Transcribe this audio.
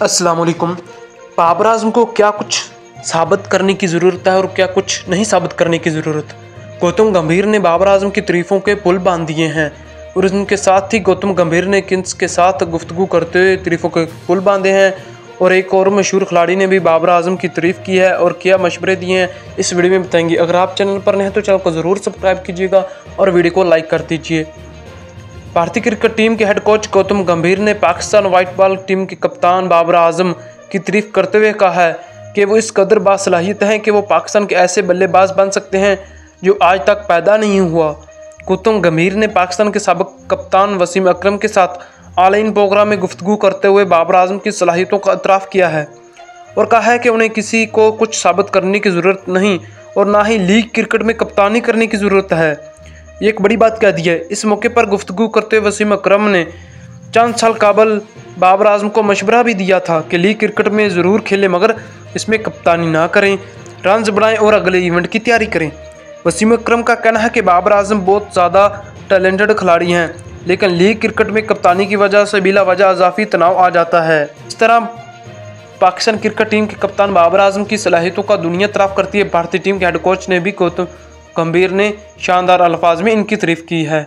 السلام علیکم۔ بابر اعظم کو کیا کچھ ثابت کرنے کی ضرورت ہے اور کیا کچھ نہیں ثابت کرنے کی ضرورت؟ گوتم گمبھیر نے بابر اعظم کی تعریفوں کے پل باندھ دیے ہیں اور ان کے ساتھ ہی گوتم گمبھیر نے کنس کے ساتھ گفتگو کرتے ہوئے تعریفوں کے پل باندھے ہیں اور ایک اور مشہور کھلاڑی نے بھی بابر اعظم کی تعریف کی ہے اور کیا مشورے دیے ہیں اس ویڈیو میں بتائیں گے۔ اگر آپ چینل پر نہیں ہیں تو چینل کو ضرور سبسکرائب کیجیے گا اور ویڈیو کو لائک کر دیجیے۔ بھارتی کرکٹ ٹیم کے ہیڈ کوچ گوتم گمبھیر نے پاکستان وائٹ بال ٹیم کے کپتان بابر اعظم کی تعریف کرتے ہوئے کہا ہے کہ وہ اس قدر باصلاحیت ہیں کہ وہ پاکستان کے ایسے بلے باز بن سکتے ہیں جو آج تک پیدا نہیں ہوا۔ گوتم گمبھیر نے پاکستان کے سابق کپتان وسیم اکرم کے ساتھ آن لائن پروگرام میں گفتگو کرتے ہوئے بابر اعظم کی صلاحیتوں کا اعتراف کیا ہے اور کہا ہے کہ انہیں کسی کو کچھ ثابت کرنے کی ضرورت نہیں اور نہ ہی لیگ کرکٹ میں کپتانی کرنے کی ضرورت ہے۔ یہ ایک بڑی بات کہہ دی ہے۔ اس موقع پر گفتگو کرتے ہوئے وسیم اکرم نے چند سال قابل بابر اعظم کو مشورہ بھی دیا تھا کہ لیگ کرکٹ میں ضرور کھیلیں، مگر اس میں کپتانی نہ کریں رنز بڑھائیں اور اگلے ایونٹ کی تیاری کریں۔ وسیم اکرم کا کہنا ہے کہ بابر اعظم بہت زیادہ ٹیلنٹڈ کھلاڑی ہیں، لیکن لیگ کرکٹ میں کپتانی کی وجہ سے بلا وجہ اضافی تناؤ آ جاتا ہے۔ اس طرح پاکستان کرکٹ ٹیم کے کپتان بابر اعظم کی صلاحیتوں کا دنیا طرف کرتی ہے۔ بھارتی ٹیم کے ہیڈ کوچ نے بھی گوتم گمبیر نے شاندار الفاظ میں ان کی تعریف کی ہے۔